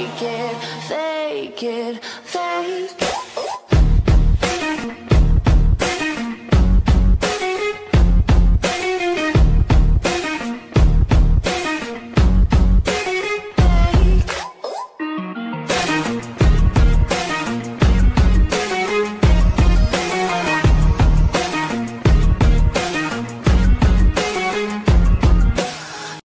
fake it, fake it, fake it.